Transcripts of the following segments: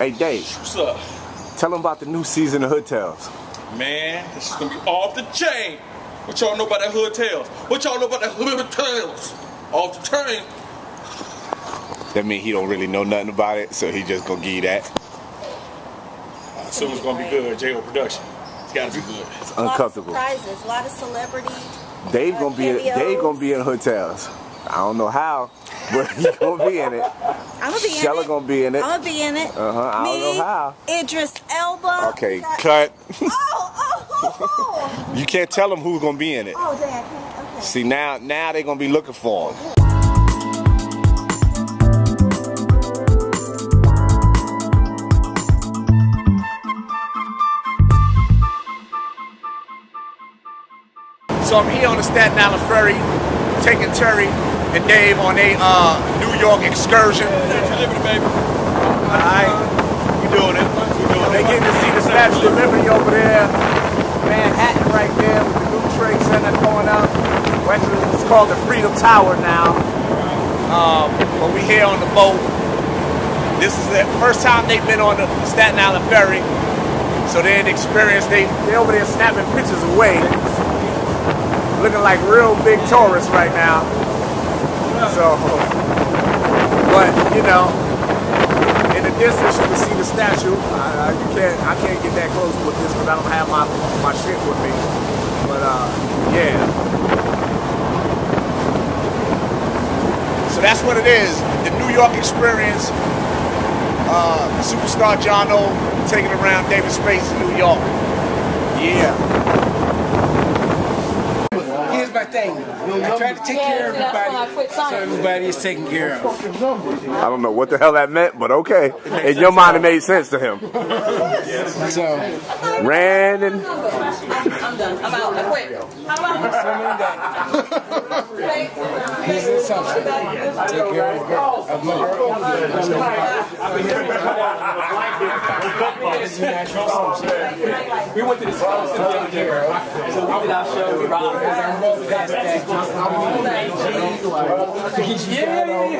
Hey, Dave. What's up? Tell them about the new season of Hood Tales. Man, this is gonna be off the chain. What y'all know about that Hood Tales? What y'all know about that Hood Tales? Off the chain. That mean he don't really know nothing about it, so he just gonna give you that. I assume it's gonna be good. J.O. Production. It's gotta be good. It's A lot of uncomfortable. surprises, a lot of celebrities. Dave uh, gonna be cameos. Dave gonna be in Hood Tales. I don't know how, but he gonna be in it. I'm gonna be in Shella it. gonna be in it. I'm gonna be in it. Uh-huh, I don't Me, know how. Idris Elba. Okay, Got- cut. Oh, oh, oh, oh. You can't tell them who's gonna be in it. Oh, dang, I can't. Okay. See now, now they're gonna be looking for him. So I'm here on the Staten Island Ferry, taking Terry and Dave on a uh, New York excursion. You living. Alright, we doing it. We doing it. They getting to see the Statue of Liberty over there. Manhattan right there with the new trade center going up. Well, actually, it's called the Freedom Tower now. Um, but we here on the boat. This is the first time they've been on the Staten Island Ferry. So they had experience, they, they over there snapping pictures away. Looking like real big tourists right now. So, but, you know, in the distance, you can see the statue. I, I, you can't, I can't get that close with this because I don't have my, my shit with me. But uh, yeah. So that's what it is. The New York experience. Uh, superstar John O taking around David Space in New York. Yeah. Here's my thing. I try to take care of everybody, so everybody is taken care of. I don't know what the hell that meant, but okay. In your mind, it made sense to him. So, Ran and I'm done. I'm out. I quit. How about here's the assumption. Take care of, of money. We went to the school the other day, so we did our show. Rob,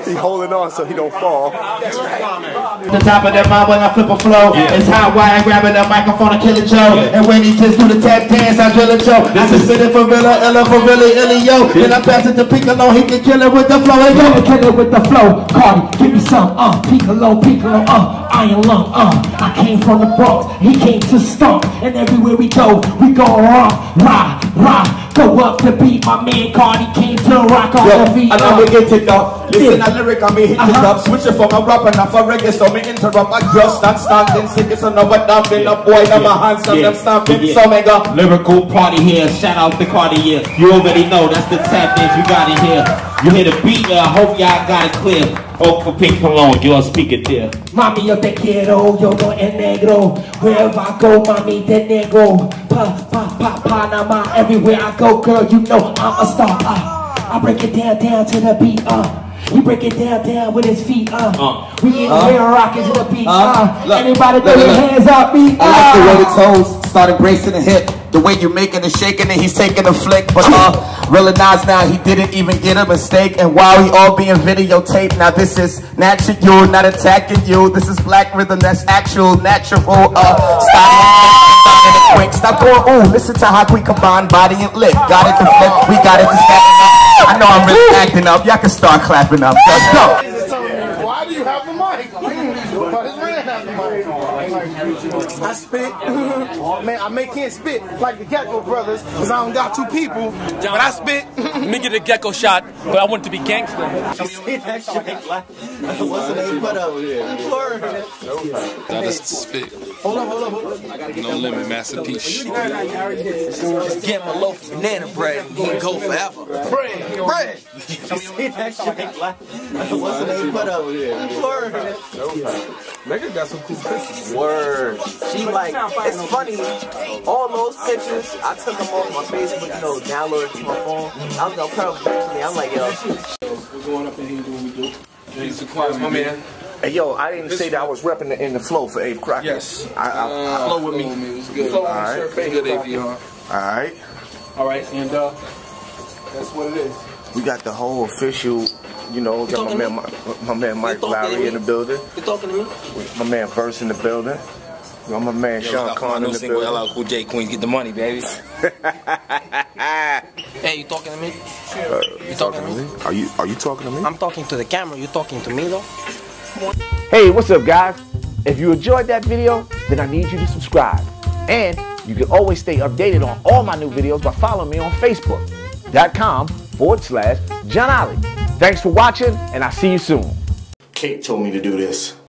he holding on so he don't fall. The top of that mind when I flip a flow. It's hot wire grabbing the microphone and killing Joe. And when he just do the tap dance, I drill a Joe. I just spit it for real, illa for really, illy yo. Then I pass it to Piccolo, he can kill it with the flow. And go and kill it with the flow. Cardi, give me some, uh, Piccolo, Piccolo, uh, Iron Lung, uh. I came from the Bronx, he came to stomp. And everywhere we go, we go rock, rock, rock. Go up to beat, my man Cardi came to rock on the beat. And we get it up. Listen, Yeah. a lyric on me hit it Uh-huh. up. Switch it from a rapper, not for reggae, so me interrupt. I just stand standing, sick as another dumping. A boy, now my hands on them stamping. Yeah. So mega. Lyrical party here, shout out to Cardi here. You already know that's the tap dance you got it here. You hear the beat, I hope y'all got it clear. Oh, Piccolo, you're speaking there. Mami, yo te quiero, yo no es negro. Wherever I go, mami, te negro. Pa, pa, pa, Panama, everywhere I go, girl, you know I'm a star. Uh, I break it down, down to the beat, uh. He break it down, down with his feet, uh. we get in here rocking to the beat, uh. Uh, Anybody throw look. hands up, beat, I like the way the uh. toes started bracing the hip. The way you making and shaking it, he's taking a flick. But uh, realize now he didn't even get a mistake. And while we all being videotaped, now this is natural, not attacking you. This is black rhythm, that's actual, natural. Uh, quick. Stop going, ooh, listen to how we combine body and lip. Got it to flip, we got it to stacking up. I know I'm really acting up. Y'all can start clapping up. Let's go. Why do you have the mic? Why does Ran have the mic? I spit. Man, I make him spit like the Gecko Brothers because I don't got two people. But I spit. Let me get a gecko shot, but I want it to be gangster. That is spit. No limit, masterpiece. Get my loaf of banana bread and he go forever. Bread, bread. What's the name? Put up. Word. Nigga got some cool pictures. Word. She like, it's funny. All those pictures, I took them off my Facebook, you know, downloaded to my phone. I was gonna put them back to me. I'm like, yo, We're going up in here and do what we do. He's a quiet my man. Hey, yo, I didn't say that I was repping the, in the flow for Abe Crockett. Yes. I, I, Uh, flow with me. It's good. Flow All right. It's good, AVR. all right. All right, and uh, that's what it is. We got the whole official you know, got my man, my, my man Mike Lowry in the building. You talking to me? My man Verse in the building. Got my man Sean Khan in the single building. LL Cool J Queens get the money, baby. Hey, you talking to me? Uh, You talking to me? Are you are you talking to me? I'm talking to the camera. You talking to me though? Hey, what's up, guys? If you enjoyed that video, then I need you to subscribe. And you can always stay updated on all my new videos by following me on Facebook.com forward slash JohnOllie. Thanks for watching, and I'll see you soon. Kate told me to do this.